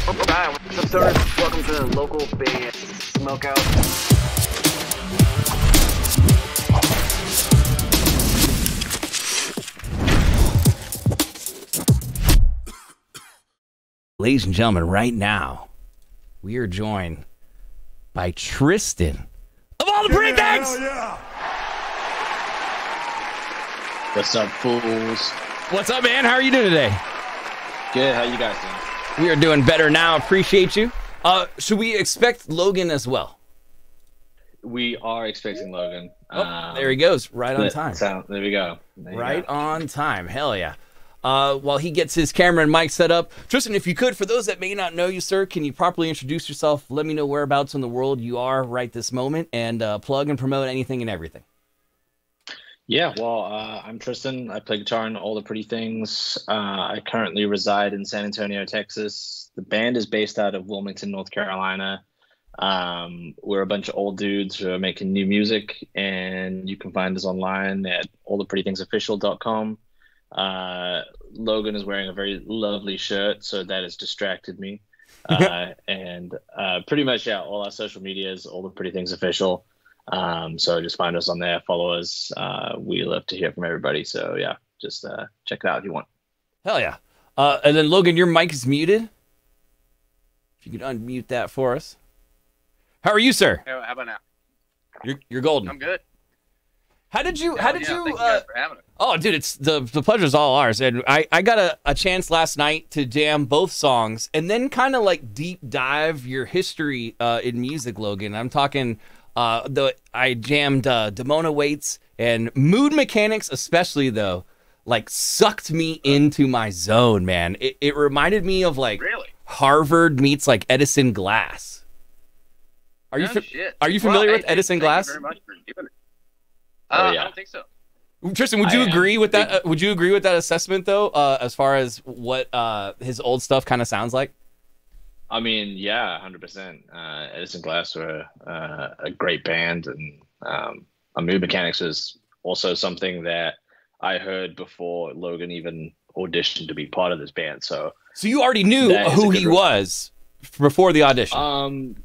Hi, what's up, stoners? Welcome to the local Band Smokeout. Ladies and gentlemen, right now, we are joined by Tristan of all the pretty things. What's up, fools? What's up, man? How are you doing today? Good. How you guys doing? We are doing better now. Appreciate you. Uh, should we expect Logan as well? We are expecting Logan. Oh, Um, there he goes, right on time. So, there we go. There Right go. on time. Hell yeah. Uh, while he gets his camera and mic set up, Tristan, if you could, for those that may not know you, sir, can you properly introduce yourself? Let me know whereabouts in the world you are right this moment, and uh, plug and promote anything and everything. Yeah. Well, uh, I'm Tristan. I play guitar in all the pretty things. Uh, I currently reside in San Antonio, Texas. The band is based out of Wilmington, North Carolina. Um, we're a bunch of old dudes who are making new music, and you can find us online at alltheprettythingsofficial.com. Uh, Logan is wearing a very lovely shirt, so that has distracted me. Uh, and uh, pretty much, yeah, all our social medias, all the pretty things official. Um, so just find us on there, follow us. Uh, we love to hear from everybody. So yeah, just uh, check it out if you want. Hell yeah. Uh, and then, Logan, your mic is muted. If you could unmute that for us. How are you, sir? How how about now? You're, you're golden. I'm good. How did you? How did yeah, you? Uh, you guys for having us. Oh, dude, it's the the pleasure's all ours. And I I got a, a chance last night to jam both songs and then kind of like deep dive your history uh, in music, Logan. I'm talking uh the I jammed uh Demona Waits and Mood Mechanics, especially though, like sucked me into my zone, man. It it reminded me of like Really? Harvard meets like Edison Glass. Are you No fa- shit. are you familiar hey, with thank- Edison thank Glass? You very much for doing it. Oh, Uh, yeah. I don't think so. Tristan, would you I am. agree with that? Uh, would you agree with that assessment though, uh, as far as what uh, his old stuff kind of sounds like? I mean, yeah, hundred percent. Uh, Edison Glass were uh, a great band, and um, a Mood Mechanics was also something that I heard before Logan even auditioned to be part of this band. So, So you already knew That is a who he was before the audition. um,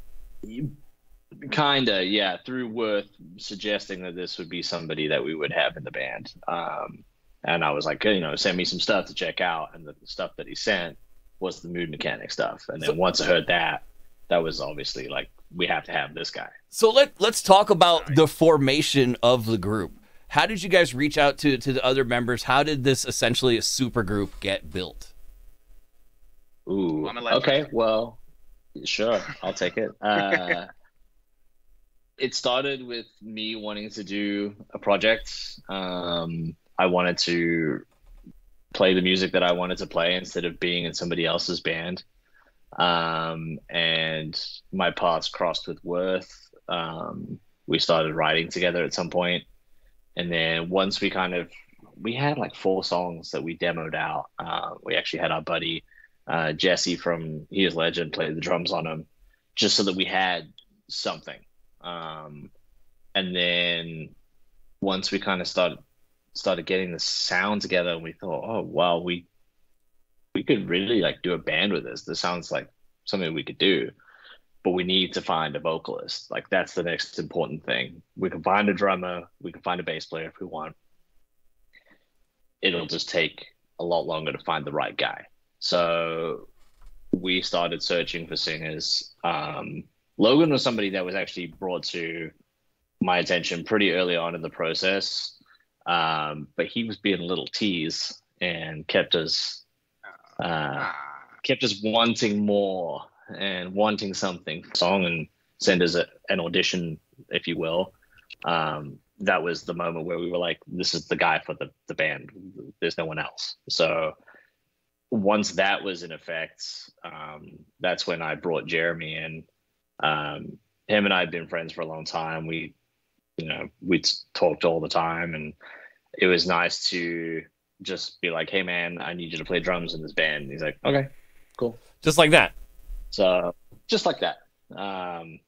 kinda, yeah, through Worth suggesting that this would be somebody that we would have in the band. Um, and I was like, you know, send me some stuff to check out, and the stuff that he sent was the Mood Mechanic stuff. And then So- once I heard that, that was obviously like we have to have this guy. so let let's talk about the formation of the group. How did you guys reach out to to the other members? How did this essentially a super group get built? Ooh. I'm gonna let Okay. Well, sure. I'll take it. Uh, it started with me wanting to do a project. Um, I wanted to play the music that I wanted to play instead of being in somebody else's band. Um, and my paths crossed with Worth. Um, we started writing together at some point, and then once we kind of we had like four songs that we demoed out. Uh, we actually had our buddy uh, Jesse from He Is Legend play the drums on them, just so that we had something. Um, and then once we kind of started started getting the sound together, and we thought, oh wow, we we could really like do a band with this. This sounds like something we could do, but we need to find a vocalist. Like that's the next important thing. We can find a drummer, we can find a bass player if we want. It'll just take a lot longer to find the right guy. So we started searching for singers. Um, Logan was somebody that was actually brought to my attention pretty early on in the process, um, but he was being a little tease and kept us uh, kept us wanting more and wanting something song and send us a, an audition, if you will. Um, that was the moment where we were like, this is the guy for the, the band. There's no one else. So once that was in effect, um, that's when I brought Jeremy in. Um, him and I had been friends for a long time. We, you know, we talked all the time, and it was nice to just be like, "Hey, man, I need you to play drums in this band." And he's like, "Okay, cool." Just like that. So just like that. Um,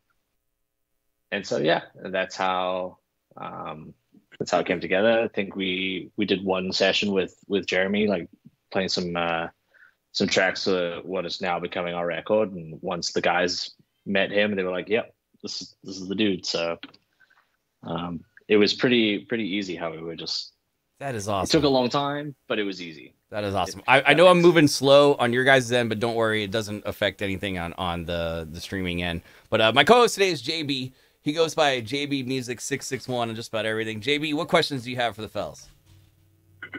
and so yeah, that's how um, that's how it came together. I think we we did one session with with Jeremy, like playing some uh, some tracks for what is now becoming our record. And once the guys met him, they were like, "Yep, this is this is the dude." So um, it was pretty pretty easy how we would just. That is awesome. It took a long time, but it was easy. That is awesome. If I, I know I'm makes moving slow on your guys' end, but don't worry, it doesn't affect anything on on the the streaming end. But uh, my co-host today is JB. He goes by JB Music six six one and just about everything. JB, what questions do you have for the Fells?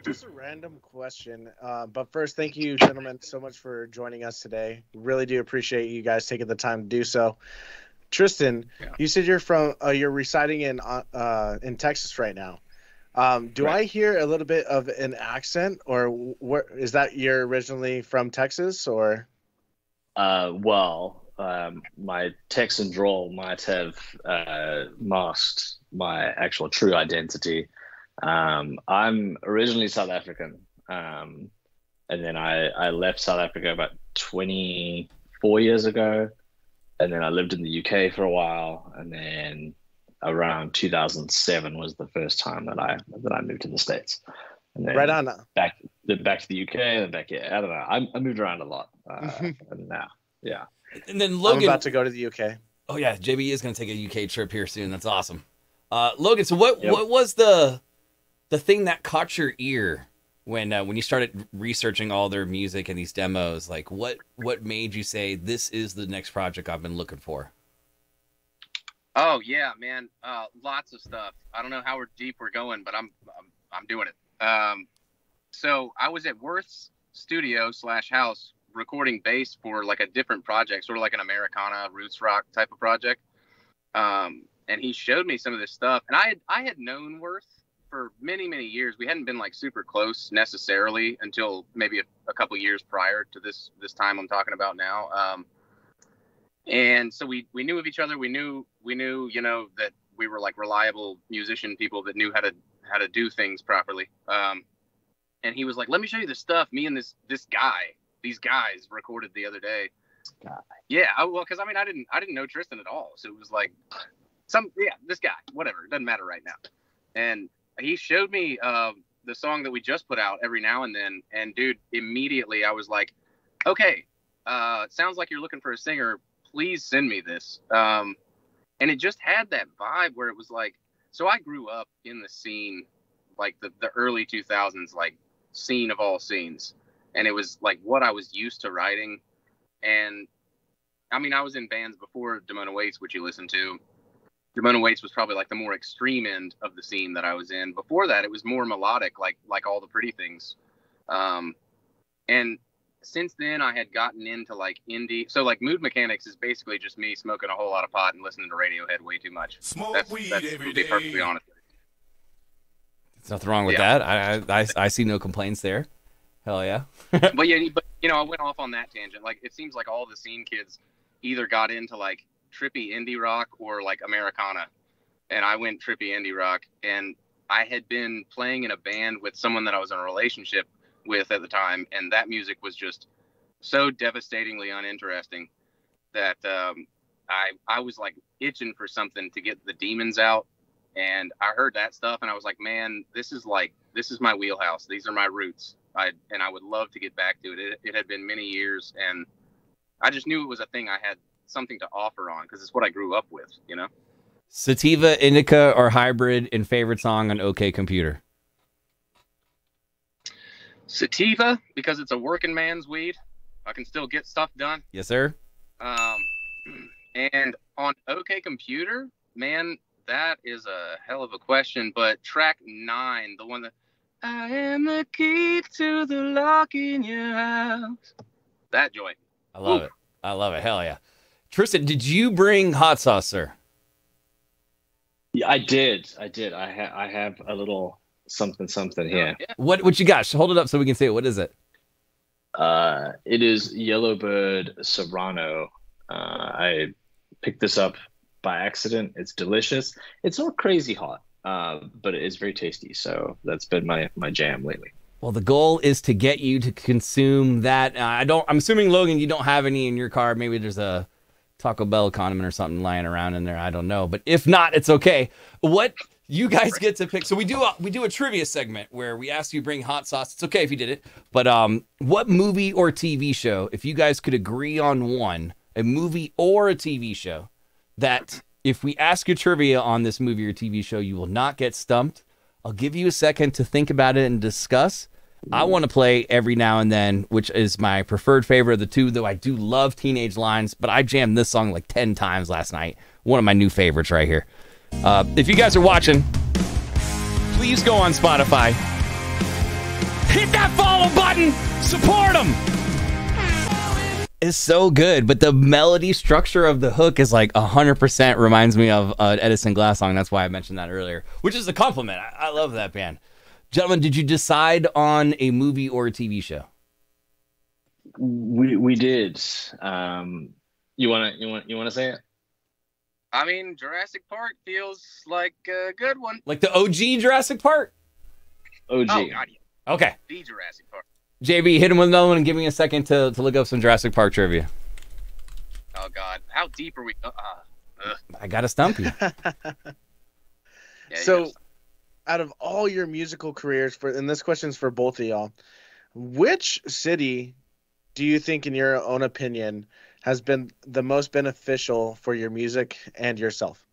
Just a random question. Uh, but first, thank you, gentlemen, so much for joining us today. Really do appreciate you guys taking the time to do so. Tristan, Yeah. you said you're from uh, you're residing in uh, uh, in Texas right now. Um, do Right. I hear a little bit of an accent, or where is that you're originally from Texas, or? Uh, well, um, my Texan drawl might have uh, masked my actual true identity. Um, I'm originally South African, um, and then I, I left South Africa about 24 years ago, and then I lived in the UK for a while, and then around 2007 was the first time that I that I moved to the states. And then Right on. back then back to the UK and then back here. I don't know. I, I moved around a lot, uh, and now yeah. And then I'm Logan. about to go to the UK. Oh yeah, JB is going to take a UK trip here soon. That's awesome. Uh, Logan, so what Yep. what was the the thing that caught your ear when uh, when you started researching all their music and these demos? Like what what made you say this is the next project I've been looking for? Oh yeah, man. Uh, lots of stuff. I don't know how deep we're going, but I'm I'm, I'm doing it. Um, so I was at Worth's studio slash house recording bass for like a different project, sort of like an Americana roots rock type of project. Um, and he showed me some of this stuff, and I had I had known Worth for many many years. We hadn't been like super close necessarily until maybe a, a couple years prior to this this time I'm talking about now. Um, and so we we knew of each other we knew we knew you know that we were like reliable musician people that knew how to how to do things properly um and he was like let me show you the stuff me and this this guy these guys recorded the other day Guy. yeah I, well because i mean i didn't i didn't know tristan at all so it was like some yeah this guy whatever it doesn't matter right now and he showed me uh, the song that we just put out every now and then and dude immediately i was like okay uh sounds like you're looking for a singer. Please send me this. Um and it just had that vibe where it was like so i grew up in the scene like the, the early 2000s like scene of all scenes. And it was like what i was used to writing. And i mean i was in bands before demona waits which you listen to demona waits was probably like the more extreme end of the scene that i was in before that it was more melodic like like all the pretty things um and since then I had gotten into like indie. So like Mood Mechanics is basically just me smoking a whole lot of pot and listening to Radiohead way too much. Smoke That's, weed that's every to be perfectly honest. There's nothing wrong with Yeah. that. I, I I I see no complaints there. Hell yeah. but yeah, but you know, I went off on that tangent. Like it seems like all the scene kids either got into like trippy indie rock or like Americana, and I went trippy indie rock. And I had been playing in a band with someone that I was in a relationship with at the time, and that music was just so devastatingly uninteresting that um, I I was like itching for something to get the demons out. And I heard that stuff, and I was like, "Man, this is like this is my wheelhouse. These are my roots." I and I would love to get back to it. It, it had been many years, and I just knew it was a thing I had something to offer on because it's what I grew up with, you know. Sativa, indica, or hybrid in favorite song on OK Computer. Sativa because it's a working man's weed. I can still get stuff done. Yes, sir. Um, and on OK Computer, man, that is a hell of a question. But track nine, the one that I am the key to the lock in your house. That joint. I love Ooh. it. I love it. Hell yeah. Tristan, did you bring hot sauce, sir? Yeah, I did. I did. I ha- I have a little something something here. Yeah. What what you got? Hold it up so we can see it. What is it? Uh, it is Yellowbird Serrano. Uh, I picked this up by accident. It's delicious. It's not crazy hot, uh, but it is very tasty. So that's been my my jam lately. Well, the goal is to get you to consume that. Uh, I don't. I'm assuming Logan, you don't have any in your car. Maybe there's a Taco Bell condiment or something lying around in there. I don't know. But if not, it's okay. What You guys get to pick. So we do a, we do a trivia segment where we ask you bring hot sauce. It's okay if you did it, but um, what movie or TV show, if you guys could agree on one, a movie or a TV show, that if we ask you trivia on this movie or TV show, you will not get stumped. I'll give you a second to think about it and discuss. I want to play every now and then, which is my preferred favorite of the two, though I do love Teenage Lines, but I jammed this song like 10 times last night. One of my new favorites right here. Uh, if you guys are watching, please go on Spotify. Hit that follow button. Support them. It's so good, but the melody structure of the hook is like 100% reminds me of an Edison Glass song. That's why I mentioned that earlier, which is a compliment. I, I love that band. Gentlemen, did you decide on a movie or a TV show? We we did. Um, you wanna you want you wanna say it? I mean, Jurassic Park feels like a good one. Like the OG Jurassic Park? OG. Oh God, yeah. Okay. The Jurassic Park. JB, hit him with another one and give me a second to, to look up some Jurassic Park trivia. Oh God, how deep are we? Uh, uh, I got to stump you. yeah, So- yes. Out of all your musical careers, for and this question's for both of y'all, which city do you think, in your own opinion, has been the most beneficial for your music and yourself?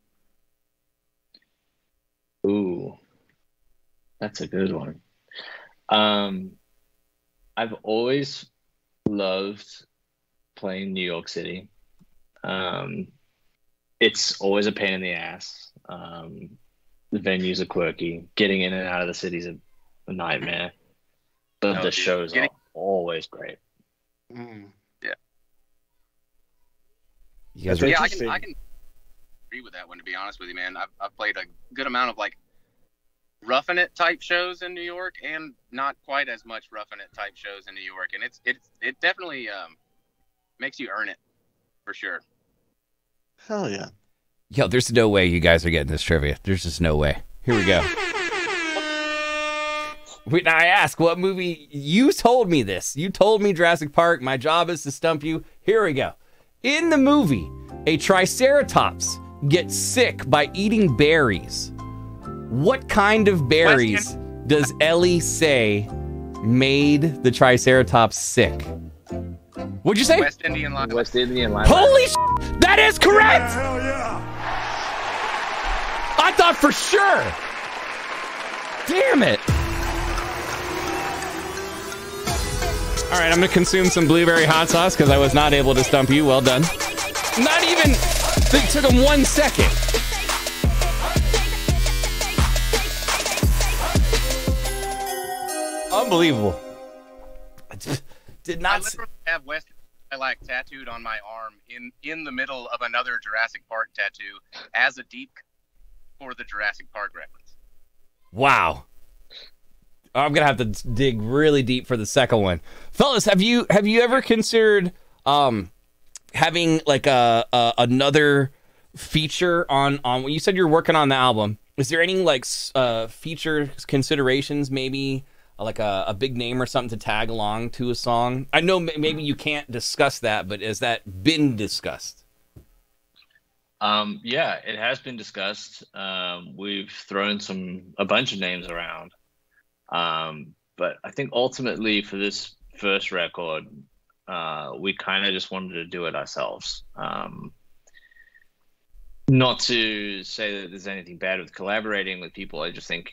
Ooh, that's a good one. Um, I've always loved playing New York City. Um, it's always a pain in the ass. Um, the venues are quirky. Getting in and out of the city's a, a nightmare. But Oh, the dude, shows getting- are always great. Mm. You guys are, yeah, I can I can agree with that one. To be honest with you, man, I've I've played a good amount of like roughing it type shows in New York, and not quite as much roughing it type shows in New York, and it's it's it definitely um makes you earn it for sure. Hell yeah! Yo, there's no way you guys are getting this trivia. There's just no way. Here we go. Wait, now I ask, what movie? You told me this. You told me Jurassic Park. My job is to stump you. Here we go. In the movie, a Triceratops gets sick by eating berries. What kind of berries does Ellie say made the Triceratops sick? What'd you say? West Indian lilac. West Indian lilac. Holy sh! That is correct! I thought for sure. Damn it. All right, I'm going to consume some blueberry hot sauce because I was not able to stump you. Well done. Not even, it took him one second. Unbelievable. I just did not. s- literally have West I like tattooed on my arm in in the middle of another Jurassic Park tattoo as a deep for the Jurassic Park reference. Wow. I'm gonna have to dig really deep for the second one, fellas. Have you have you ever considered um having like a, a another feature on on when you said you're working on the album? Is there any like uh feature considerations maybe? Like a, a big name or something to tag along to a song. I know maybe you can't discuss that, but has that been discussed? Um, yeah, it has been discussed. Um, we've thrown some a bunch of names around, um, but I think ultimately for this first record, uh, we kind of just wanted to do it ourselves. Um, not to say that there's anything bad with collaborating with people. I just think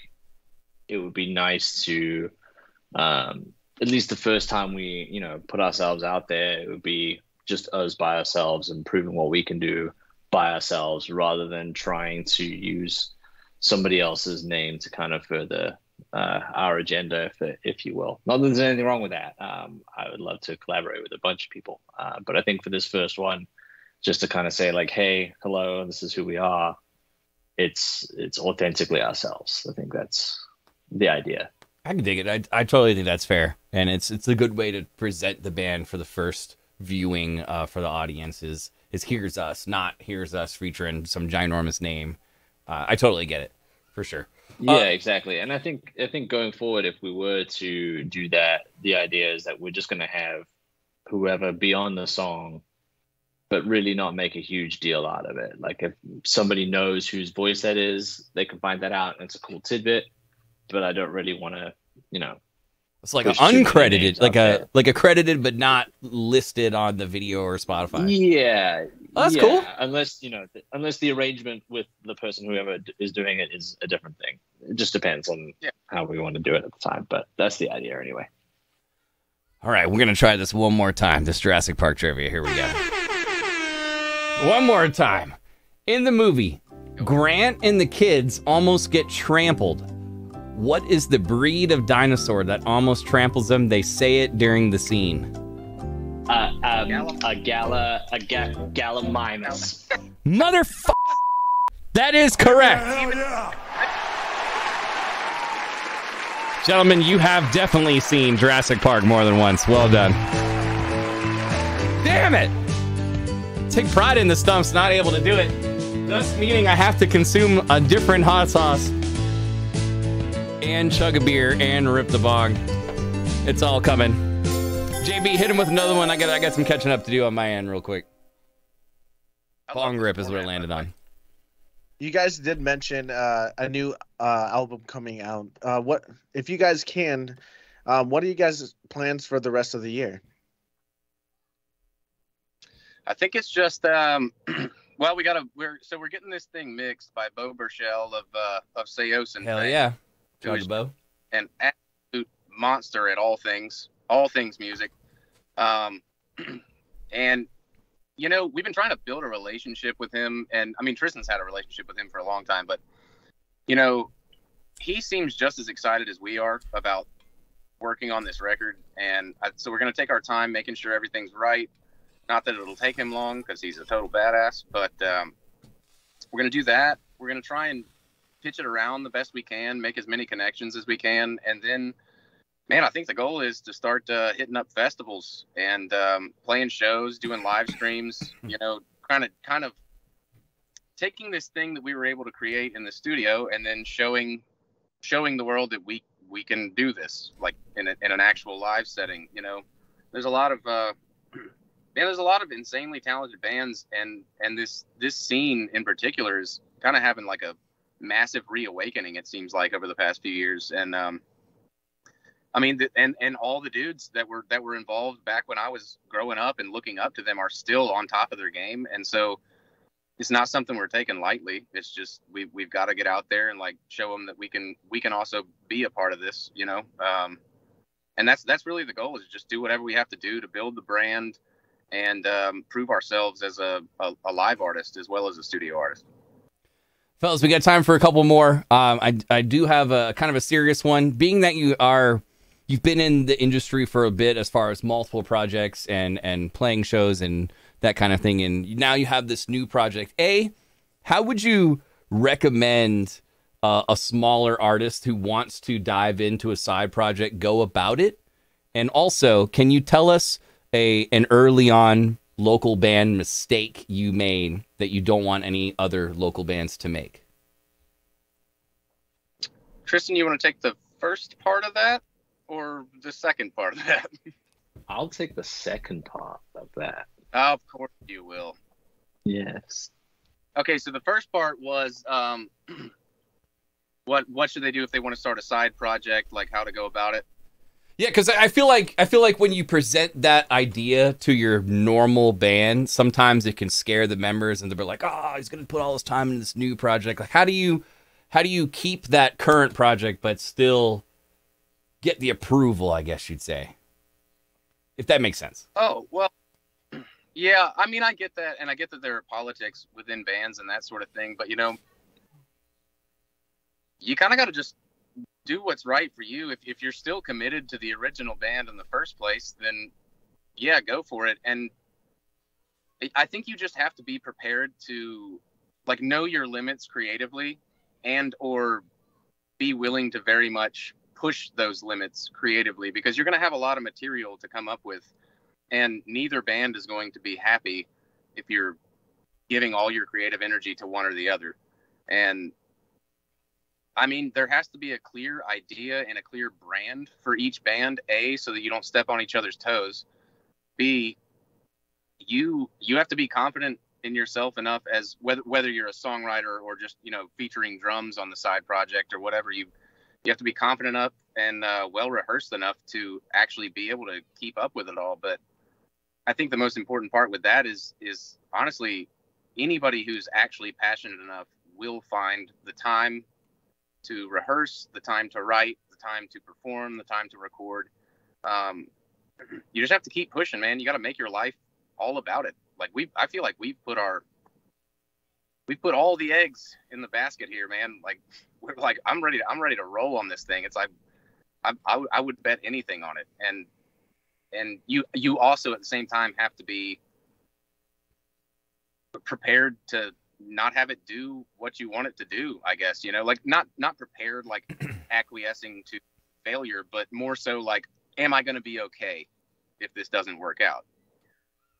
it would be nice to, um, at least the first time we, you know, put ourselves out there, it would be just us by ourselves and proving what we can do by ourselves rather than trying to use somebody else's name to kind of further uh, our agenda, if, if you will. Not that there's anything wrong with that. Um, I would love to collaborate with a bunch of people. Uh, but I think for this first one, just to kind of say like, hey, hello, this is who we are. It's it's authentically ourselves. I think that's the idea. I can dig it. I, I totally think that's fair, and it's it's a good way to present the band for the first viewing uh, for the audience. Is here's us, not here's us featuring some ginormous name. Uh, I totally get it, for sure. Yeah, Uh, exactly. And I think I think going forward, if we were to do that, the idea is that we're just going to have whoever be on the song but really not make a huge deal out of it. Like if somebody knows whose voice that is, they can find that out, and it's a cool tidbit. But I don't really want to, you know, It's like There's too many uncredited, like a there. like accredited but not listed on the video or Spotify. Yeah, Oh, that's yeah, cool. Unless you know, th- unless the arrangement with the person whoever d- is doing it is a different thing. It just depends on Yeah. how we want to do it at the time. But that's the idea anyway. All right, we're gonna try this one more time. This Jurassic Park trivia. Here we go. One more time. In the movie, Grant and the kids almost get trampled. What is the breed of dinosaur that almost tramples them? They say it during the scene. Uh, um, a gala, a ga- gallimimus. Motherfucker. That is correct. Gentlemen, you have definitely seen Jurassic Park more than once. Well done. Damn it! Take pride in the stumps not able to do it. Thus meaning I have to consume a different hot sauce. And chug a beer and rip the bong. It's all coming. JB, hit him with another one. I got I got some catching up to do on my end real quick. I love Bong rip is what it landed on. You guys did mention uh, a new uh, album coming out. Uh, what if you guys can? Um, what are you guys' plans for the rest of the year? I think it's just um well we gotta we're so we're getting this thing mixed by Beau Burchell of uh of Saosin and Hell yeah. Chug bow. an absolute monster at all things, all things music. Um, and you know, we've been trying to build a relationship with him, and I mean, Tristan's had a relationship with him for a long time, but you know, he seems just as excited as we are about working on this record, and I, so we're gonna take our time making sure everything's right. Not that it'll take him long because he's a total badass, but um, we're gonna do that. We're gonna try and pitch it around the best we can, make as many connections as we can, and then, man, I think the goal is to start uh, hitting up festivals and um, playing shows, doing live streams. You know, kind of, kind of taking this thing that we were able to create in the studio and then showing, showing the world that we we can do this like in, a, in an actual live setting. You know, there's a lot of. Uh, Man, there's a lot of insanely talented bands, and and this this scene in particular is kind of having like a massive reawakening it seems like over the past few years. And um i mean the, and and all the dudes that were that were involved back when i was growing up and looking up to them are still on top of their game. And so it's not something we're taking lightly. It's just we, we've got to get out there and like show them that we can we can also be a part of this you know? Um and that's that's really the goal is just do whatever we have to do to build the brand and um, prove ourselves as a, a, a live artist as well as a studio artist Fellas, we got time for a couple more. Um, I, I do have a kind of a serious one. Being that you are, you've been in the industry for a bit as far as multiple projects and and playing shows and that kind of thing, and now you have this new project. A, how would you recommend uh, a smaller artist who wants to dive into a side project go about it? And also, can you tell us a an early on local band mistake you made that you don't want any other local bands to make? Tristan, you want to take the first part of that or the second part of that? I'll take the second part of that. of course you will. Yes. Okay, so the first part was um, what what should they do if they want to start a side project, like how to go about it. Yeah, because I feel like I feel like when you present that idea to your normal band, sometimes it can scare the members, and they're like, "Oh, he's gonna put all his time in this new project." Like, how do you how do you keep that current project but still get the approval? I guess you'd say, if that makes sense. Oh well, yeah. I mean, I get that, and I get that there are politics within bands and that sort of thing. But you know, you kind of got to just do what's right for you. If if you're still committed to the original band in the first place, then yeah, go for it. And I- think you just have to be prepared to like know your limits creatively, and or be willing to very much push those limits creatively because you're going to have a lot of material to come up with and neither band is going to be happy if you're giving all your creative energy to one or the other and i mean there has to be a clear idea and a clear brand for each band a so that you don't step on each other's toes. B you you have to be confident in yourself enough as whether whether you're a songwriter or just you know featuring drums on the side project or whatever you you have to be confident enough and uh, well rehearsed enough to actually be able to keep up with it all. But i think the most important part with that is is honestly anybody who's actually passionate enough will find the time to rehearse the time to write the time to perform the time to record um, you just have to keep pushing man you got to make your life all about it like we I feel like we've put our we put all the eggs in the basket here, man. Like we're like I'm ready to I'm ready to roll on this thing. It's like I, I, I would bet anything on it. And and you you also at the same time have to be prepared to not have it do what you want it to do i guess you know like not not prepared like acquiescing to failure but more so like am i going to be okay if this doesn't work out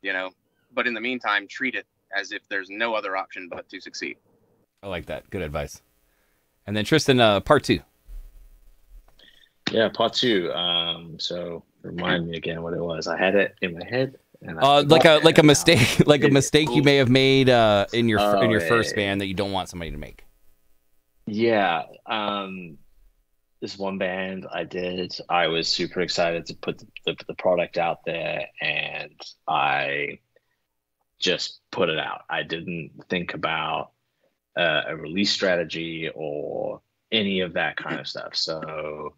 you know but in the meantime, treat it as if there's no other option but to succeed. I like that. Good advice. And then Tristan, uh, part two. Yeah, part two. Um, so remind me again what it was. I had it in my head. Uh, like a like a mistake, like a mistake you may have made uh, in your Oh, in your first band that you don't want somebody to make. Yeah. Um, this one band I did, I was super excited to put the, the, the product out there and I just put it out. I didn't think about uh, a release strategy or any of that kind of stuff. So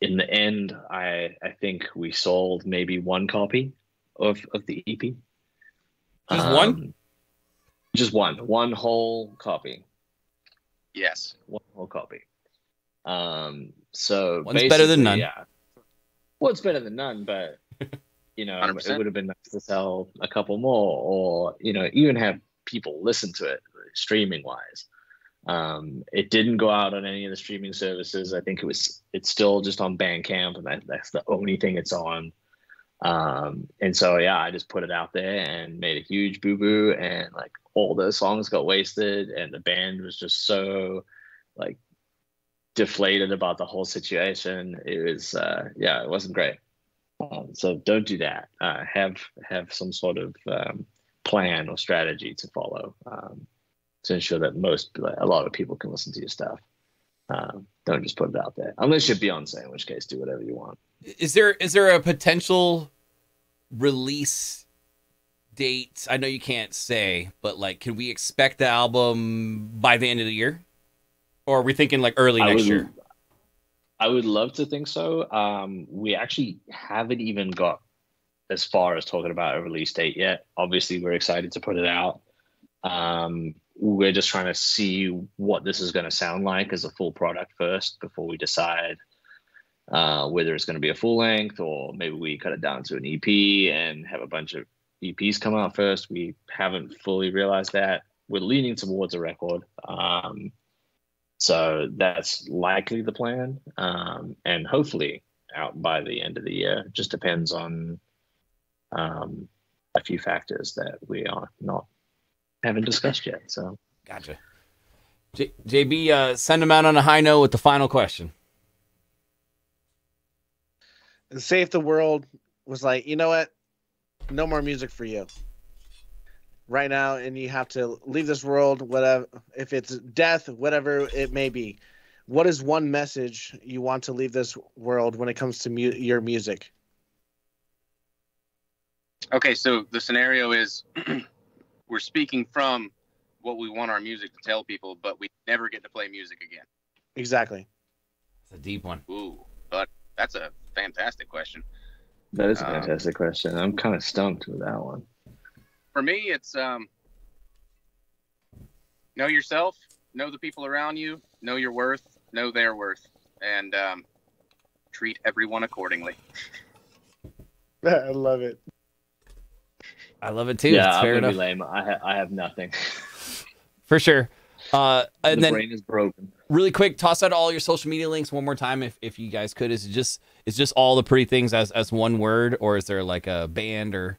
in the end, I I think we sold maybe one copy of of the EP. Just one? Um, Just one, one whole copy Yes. one whole copy. Um, so One's better than none. Yeah. Well, it's better than none, but you know, 100%. it would have been nice to sell a couple more, or you know, even have people listen to it streaming wise. Um, it didn't go out on any of the streaming services. I think it was. It's still just on Bandcamp, and that, that's the only thing it's on. Um, and so yeah, I just put it out there and made a huge boo boo, and like all the songs got wasted, and the band was just so like deflated about the whole situation. It was uh, yeah, it wasn't great. Um, so don't do that. Uh, have have some sort of um, plan or strategy to follow um, to ensure that most a lot of people can listen to your stuff. Um, don't just put it out there unless you're Beyonce, in which case do whatever you want. Is there is there a potential release date? I know you can't say, but like, can we expect the album by the end of the year, or are we thinking like early I next would, year? I would love to think so. Um, we actually haven't even got as far as talking about a release date yet. Obviously, we're excited to put it out. Um, we're just trying to see what this is going to sound like as a full product first before we decide uh, whether it's going to be a full length or maybe we cut it down to an EP and have a bunch of EPs come out first. We haven't fully realized that. We're leaning towards a record. Um, so that's likely the plan. Um, and hopefully out by the end of the year. It Just depends on um, a few factors that we are not haven't discussed yet. So Gotcha. J- JB, uh, send them out on a high note with the final question. And say if the world was like, you know what, no more music for you right now, and you have to leave this world, whatever, if it's death, whatever it may be. What is one message you want to leave this world when it comes to mu- your music? Okay, so the scenario is we're speaking from what we want our music to tell people, but we never get to play music again. Exactly. It's a deep one. Ooh, but that's a fantastic question. that is a Um, fantastic question. I'm kind of stumped with that one. For me, it's um, know yourself, know the people around you, know your worth, know their worth, and um, treat everyone accordingly. I love it. I love it too. yeah, it's I'm fair gonna enough. be lame. I ha- I have nothing. For sure. Uh, and the then brain is broken. really quick, toss out all your social media links one more time if, if you guys could. Is it just is just all the pretty things as as one word, or is there like a band or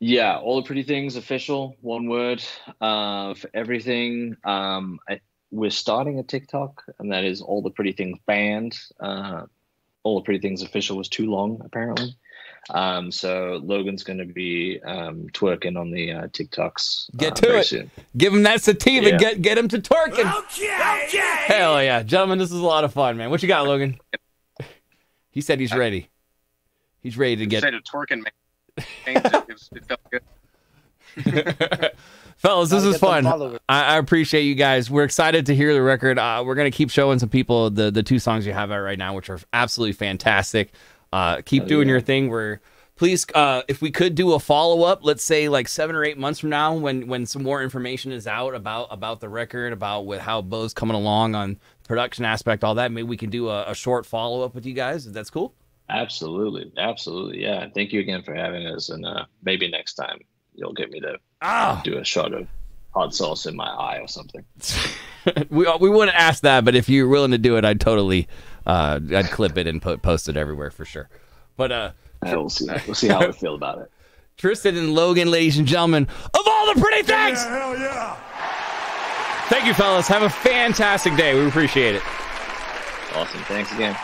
Yeah, all the pretty things official, one word uh, for everything. Um, I, we're starting a TikTok, and that is all the pretty things band. Uh, all the pretty things official was too long apparently. Um, so Logan's going to be um, twerking on the uh, TikToks. Get uh, to very it. Soon. Give him that sativa. Yeah. Get get him to twerking. Okay Hell yeah, gentlemen, this is a lot of fun, man. What you got, Logan? He said he's ready. He's ready to Get... get. Said a twerking man. It. It, felt good. Fellas, this is fun. I, I appreciate you guys. We're excited to hear the record. Uh, we're gonna keep showing some people the the two songs you have out right now, which are absolutely fantastic. Uh, keep Hell doing yeah. your thing. We're please, uh, if we could do a follow up, let's say like seven or eight months from now, when when some more information is out about about the record, about with how Beau's coming along on production aspect, all that. Maybe we can do a, a short follow up with you guys. If that's cool. Absolutely, absolutely, yeah. Thank you again for having us, and uh, maybe next time you'll get me to Ah, do a shot of hot sauce in my eye or something. we we wouldn't ask that, but if you're willing to do it, I'd totally, uh, I'd clip it and put post it everywhere for sure. But uh, Uh, we'll see. We'll see how we feel about it. Tristan and Logan, ladies and gentlemen, of all the pretty things. Thank you, fellas. Have a fantastic day. We appreciate it. Awesome. Thanks again.